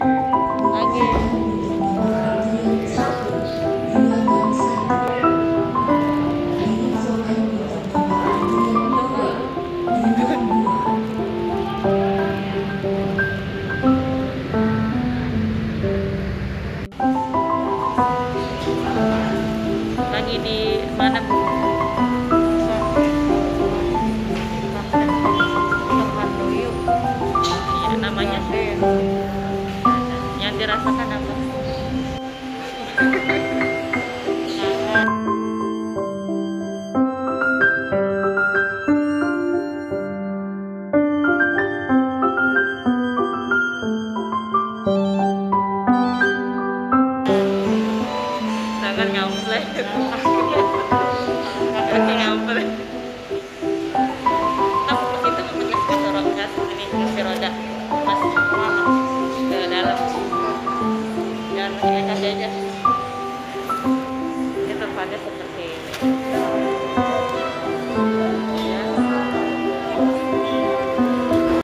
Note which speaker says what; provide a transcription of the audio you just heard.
Speaker 1: Lagi. Di mana bu? Kaki ngamplek. Nah, pas itu memakai sepatu roda, ini kursi